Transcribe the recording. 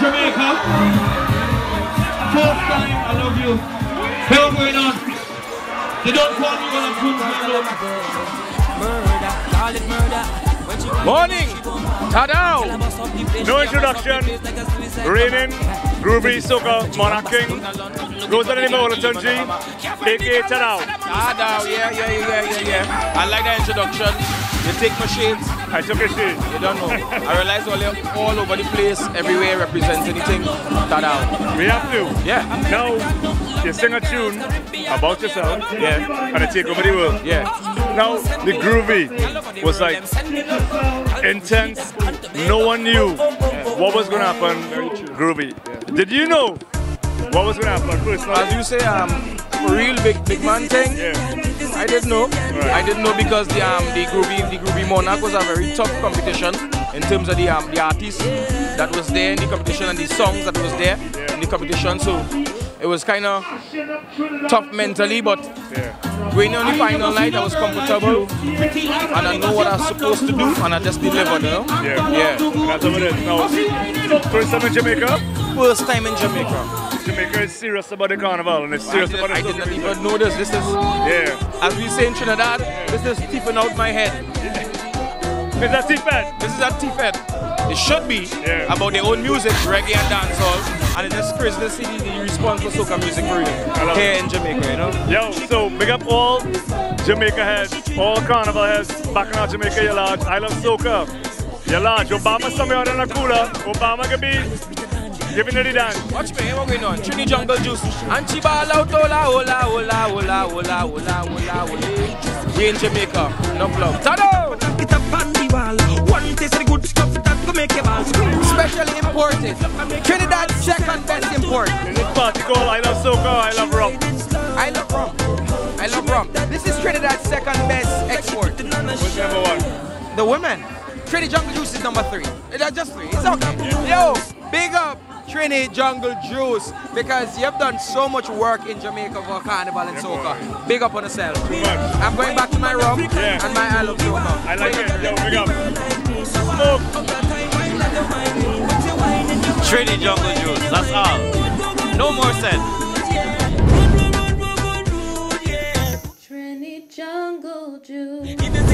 Jamaica. First time, I love you. Hey, what's going on? They don't call me when I'm doing Murder, call it murder. Morning, Tadao. No introduction. Raining, groovy soca, monarch king. Goes under the name of Olatunji, aka Tadao. Tadao, yeah, yeah, yeah, yeah, yeah. I like that introduction. You take my shades. I took a shade. You don't know. I realize all, all over the place, everywhere represents anything. Tadao. We have to. Yeah. Now, you sing a tune about yourself. Yeah. And it take over the world. Yeah. Now, the groovy was like intense. No one knew what was going to happen. Groovy. Did you know what was going to happen personally? As you say, um, real big big man thing. Yeah. I didn't know. Right. I didn't know because the um the groovy the groovy monarch was a very tough competition in terms of the um the artists that was there in the competition and the songs that was there in the competition. So it was kind of tough mentally, but Yeah. going on the final night, I was comfortable and I don't know what I was supposed to do, and I just delivered. You know? Yeah. Yeah. That's what it is. Now, first time in Jamaica, First time in Jamaica. Jamaica is serious about the carnival and it's serious about the I did not even know this. This is, Yeah. as we say in Trinidad, this is tipping out my head. It's a tip bad. This is a T-Fed. It should be Yeah. about their own music, reggae and dancehall, and it just crazy to see the, response for soca music for real love here in Jamaica, you know. Yo, so big up all Jamaica heads, all carnival heads, Bacchanal Jamaica, you large. I love soca. You large. Obama somewhere out in the cooler. Obama could be the dance. Watch me, what going on? Trini Jungle Juice. And she ball out, hola, hola, hola, hola, hola, hola, hola, hola. We in Jamaica, no love. Tado! It up on the wall. One taste of the good stuff that go make your balls scream. Specially imported. Trinidad second best import. In this party called I love soca, I love rum. I love rum. I love rum. This is Trinidad's second best export. What's number one? The women. Trini Jungle Juice is number three. That's just three. It's okay. Yo, big up Trini Jungle Juice because you've done so much work in Jamaica for Carnival and Soca. Big up on yourself. Too. I'm going back to my rum Yeah. and my I love Soca. I like it. Yo, big up. Smoke. Trinity Jungle Juice, that's all. No more said. Trini Jungle Juice.